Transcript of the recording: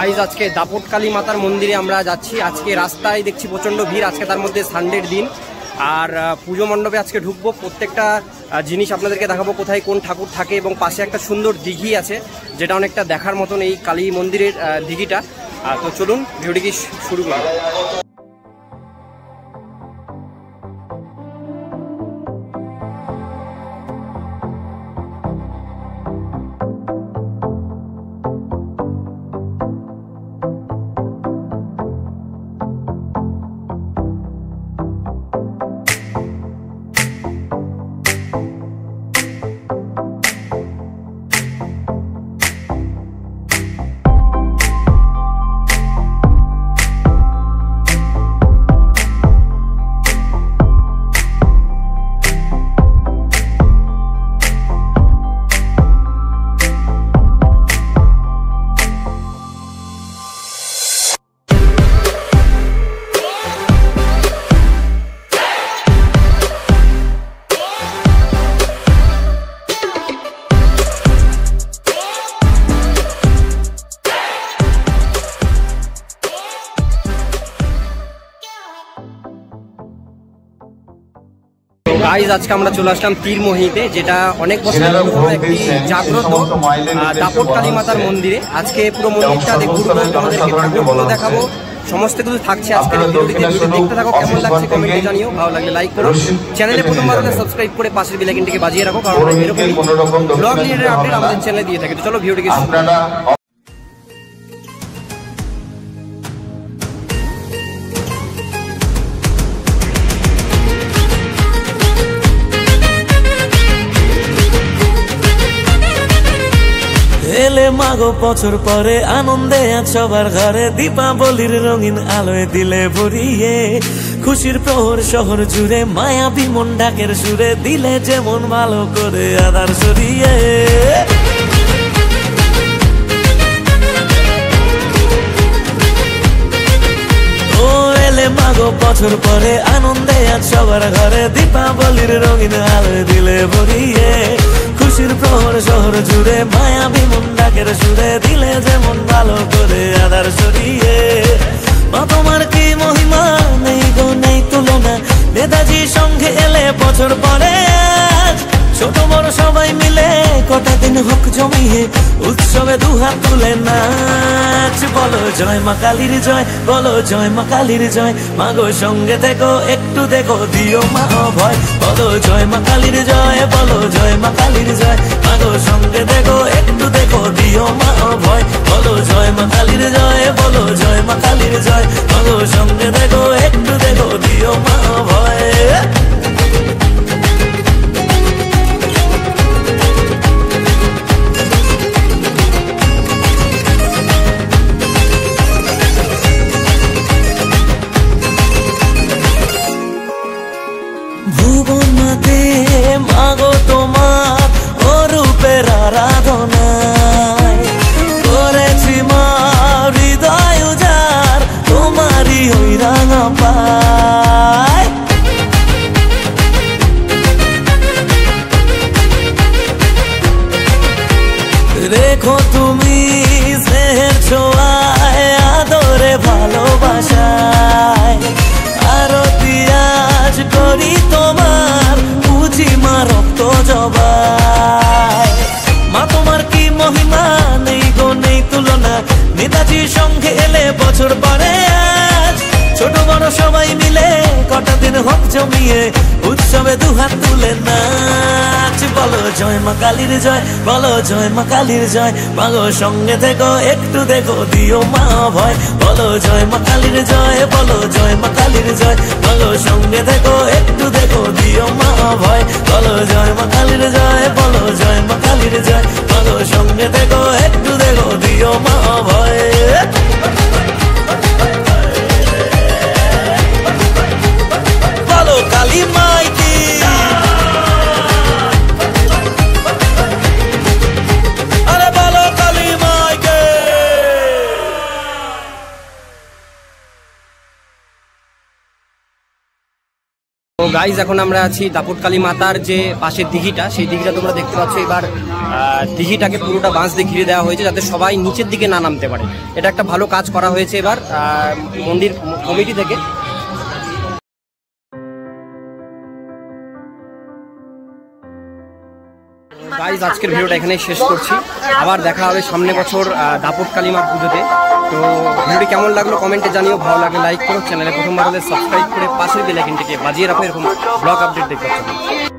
Guys আজকে দাপটকালী মাতার মন্দিরে আমরা যাচ্ছি। আজকে রাস্তায় দেখছি প্রচণ্ড ভিড়, আজকে তার মধ্যে সানডের দিন। আর পুজো মণ্ডপে আজকে ঢুকবো। প্রত্যেকটা জিনিস আপনাদেরকে দেখাবো কোথায় কোন ঠাকুর থাকে এবং পাশে একটা সুন্দর দিঘি আছে, যেটা অনেকটা দেখার মতন এই কালী মন্দিরের দিঘিটা। তো চলুন, ভিডিওটি শুরু করি। গাইজ আজকে আমরা চলে আসলাম তীরমোহিতে যেটা অনেক বছর একটি জাগ্রত দাপট কালী মাতার মন্দিরে। আজকে পুরো মন্দিরটা দেখব আমাদেরকে দেখাবো। সমস্ত কিছু থাকছে ভিডিও দেখতে থাকো কেমন লাগছে কমেন্টে জানিও ভালো লাগলে লাইক করো। চ্যানেলে প্রথমবার সাবস্ক্রাইব করে পাশের বেলাইকিনটিকে বাজিয়ে রাখো কারণ এরকম ব্লগ রিলেটেড আপডেট আমাদের চ্যানেলে দিয়ে থাকে। তো চলো ভিডিওটিকে এলে মাগো বছর পরে আনন্দে আজ সবার ঘরে। দীপাবলির রঙিন আলোয় দিলে ভরিয়ে, খুশির প্রহর শহর জুড়ে মায়া বিমন ডাকের সুরে দিলে যেমন ভালো করে আদার সরিয়ে মাগো বছর পরে আনন্দে আজ সবার ঘরে। দীপাবলির রঙিন আলোয় দিলে ভরিয়ে খুশির প্রহর শহর জুড়ে মায়া বিমন ডাকের সুরে, দিলে যেমন ভালো করে আদার সরিয়ে মা, তোমার কি মহিমা? নেই গো, নেই তুলনা। নেতাজি সঙ্গে এলে বছর পরে ছোট বড় সবাই মিলে কটা দিন হোক জমিয়ে, উৎসবে দুহাত তুলে নাচ। বলো জয় মা কালীর জয়, বলো জয় মা কালীর জয়। মাগো সঙ্গে দেখো, একটু দেখো, দিও মা ভয় বলো জয় মা কালীর জয়, বলো জয় মা কালীর জয়। মাগো সঙ্গে দেখো, একটু দেখো তোমার ও রূপের করেছি মা হৃদয় উজার তোমারই ওই রাঙা রেখো সবাই মিলে কটা দিন হোক জমিয়ে, উৎসবে দুহাত তুলে নাচ। বলো জয় মা কালীর জয়, বলো জয় মা কালীর জয়, মাগো সঙ্গে থেকো, একটু দেখো, দিও মা ভয়। বলো জয় মা কালীর জয়, বলো জয় মা কালীর জয়, মাগো সঙ্গে থেকো, একটু দেখো, দিও মা ভয়। বলো জয় মা কালীর জয়, বলো জয় মা কালীর জয়, মাগো সঙ্গে থেকো, একটু তো গাইজ এখন আমরা আছি দাপটকালী মাতার যে পাশের দিঘিটা সেই দিঘিটা তোমরা দেখতে পাচ্ছ। এবার দিঘিটাকে পুরোটা বাঁশ দিয়ে ঘিরে দেওয়া হয়েছে যাতে সবাই নিচের দিকে না নামতে পারে। এটা একটা ভালো কাজ করা হয়েছে এবার মন্দির কমিটি থেকে। গাইজ আজকের ভিডিওটা এখানেই শেষ করছি। আবার দেখা হবে সামনে বছর আহ, দাপট কালিমার পুজোতে। তো ভিডিওটি কেমন লাগল কমেন্টে জানিও। ভালো লাগে লাইক করো, চ্যানেলে প্রথমবার হলে সাবস্ক্রাইব করে পাশের বেলাইকিনটিকে বাজিয়ে রাখো, এরকম ব্লগ আপডেট দেখতে